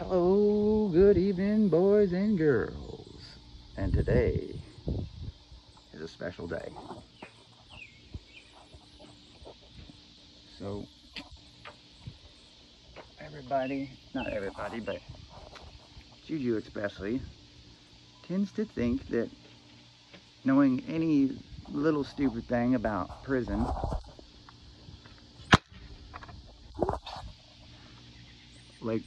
Hello, good evening, boys and girls. And today is a special day. So, everybody, not everybody, but Juju especially, tends to think that knowing any little stupid thing about prison like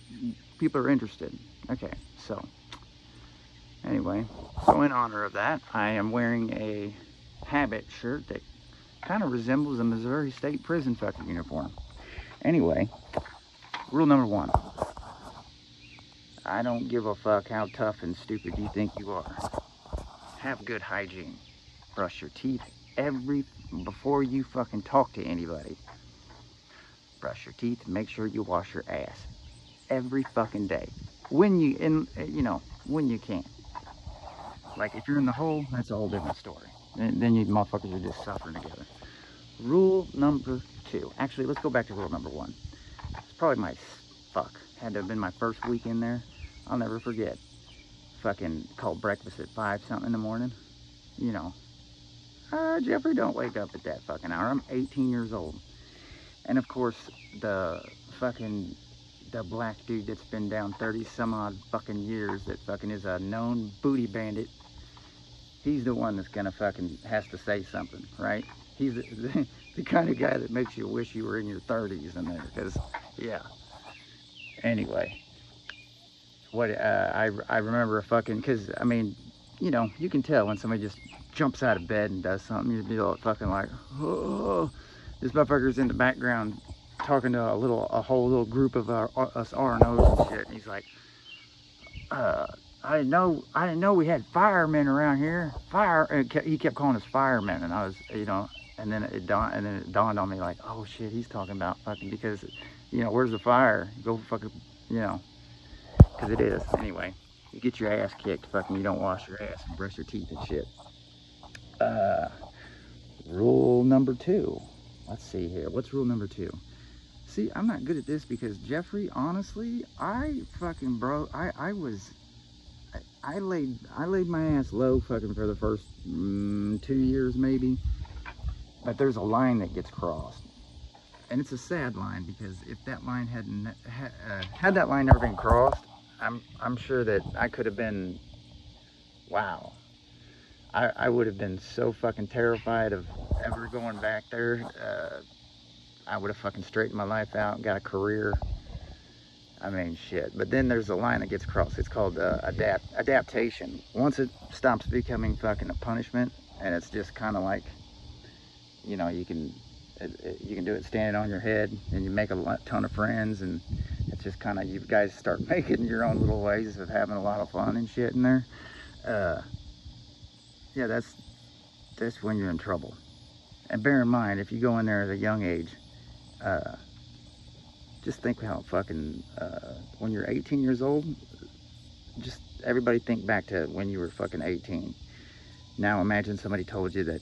people are interested. Okay, so anyway, so in honor of that, I am wearing a habit shirt that kind of resembles a Missouri State Prison fucking uniform. Anyway, rule number one. I don't give a fuck how tough and stupid you think you are. Have good hygiene. Brush your teeth every, before you fucking talk to anybody. Brush your teeth make sure you wash your ass every fucking day. When you, in, you know, when you can. Like if you're in the hole, that's a whole different story. And then you motherfuckers are just suffering together. Rule number two. Actually, let's go back to rule number one. It's probably my, fuck, had to have been my first week in there. I'll never forget. Fucking called breakfast at five something in the morning. You know, uh, Jeffrey, don't wake up at that fucking hour. I'm 18 years old. And of course, the fucking the black dude that's been down 30 some odd fucking years that fucking is a known booty bandit. He's the one that's gonna fucking has to say something, right? He's the, the kind of guy that makes you wish you were in your 30s in there, because, yeah. Anyway, what uh, I, I remember a fucking, because, I mean, you know, you can tell when somebody just jumps out of bed and does something, you'd be all fucking like, oh, this motherfucker's in the background talking to a little, a whole little group of our, us RNOs and shit. And he's like, uh, I didn't know, I didn't know we had firemen around here. Fire, he kept calling us firemen, and I was, you know, and then it dawned, and then it dawned on me like, oh shit, he's talking about fucking because, you know, where's the fire? Go fucking, you know, because it is. Anyway, you get your ass kicked, fucking, you don't wash your ass and brush your teeth and shit. Uh, rule number two. Let's see here. What's rule number two? See, I'm not good at this because Jeffrey, honestly, I fucking bro, I I was, I, I laid I laid my ass low fucking for the first mm, two years maybe, but there's a line that gets crossed, and it's a sad line because if that line hadn't ha, uh, had that line never been crossed, I'm I'm sure that I could have been, wow, I I would have been so fucking terrified of ever going back there. Uh, I would have fucking straightened my life out, got a career. I mean, shit. But then there's a line that gets crossed. It's called uh, adapt adaptation. Once it stops becoming fucking a punishment, and it's just kind of like, you know, you can it, it, you can do it standing on your head, and you make a ton of friends, and it's just kind of you guys start making your own little ways of having a lot of fun and shit in there. Uh, yeah, that's that's when you're in trouble. And bear in mind, if you go in there at a young age, uh, just think how fucking, uh, when you're 18 years old, just everybody think back to when you were fucking 18. Now imagine somebody told you that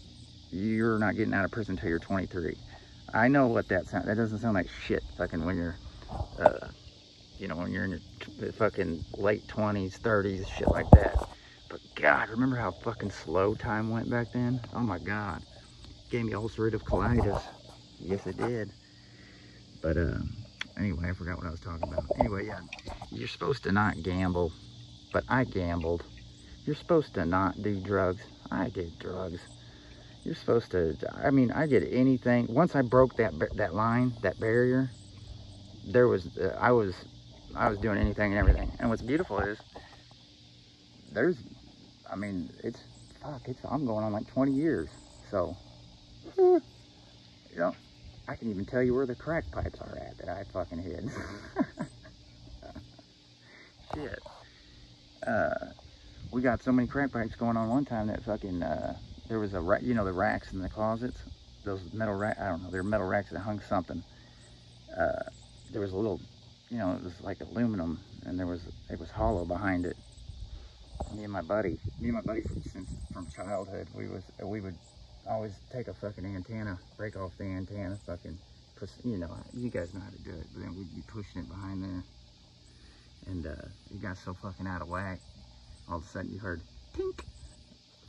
you're not getting out of prison until you're 23. I know what that sounds, that doesn't sound like shit fucking when you're, uh, you know, when you're in your fucking late 20s, 30s, shit like that. But God, remember how fucking slow time went back then? Oh my God. Gave me ulcerative colitis. Yes, it did. But uh, anyway, I forgot what I was talking about. Anyway, yeah, you're supposed to not gamble, but I gambled. You're supposed to not do drugs. I did drugs. You're supposed to, I mean, I did anything. Once I broke that that line, that barrier, there was, uh, I was, I was doing anything and everything. And what's beautiful is, there's, I mean, it's, fuck, it's, I'm going on like 20 years. So, you know, I can even tell you where the crack pipes are at that I fucking hid. Shit. Uh, we got so many crack pipes going on one time that fucking, uh, there was a, you know, the racks in the closets, those metal rack, I don't know, they're metal racks that hung something. Uh, there was a little, you know, it was like aluminum and there was, it was hollow behind it. Me and my buddy, me and my buddy from, since, from childhood, we was, we would always take a fucking antenna, break off the antenna, fucking, push, you know, you guys know how to do it, but then we'd be pushing it behind there. and uh, it got so fucking out of whack. All of a sudden you heard tink.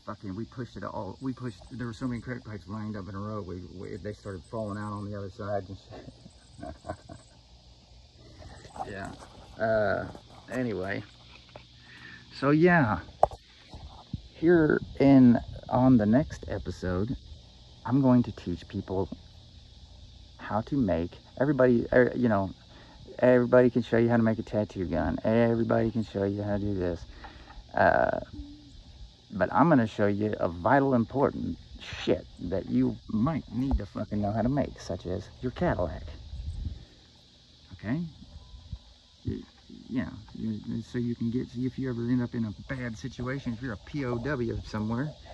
Fucking, we pushed it all. We pushed. There were so many credit pipes lined up in a row. We, we they started falling out on the other side. And shit. yeah. Uh. Anyway. So yeah. Here in on the next episode, I'm going to teach people how to make everybody. er, You know, everybody can show you how to make a tattoo gun. Everybody can show you how to do this. Uh, but I'm going to show you a vital important shit that you might need to fucking know how to make, such as your Cadillac. Okay? Know, so you can get, if you ever end up in a bad situation, if you're a POW somewhere,